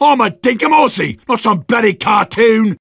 I'm a dinkamorsey, not some bloody cartoon.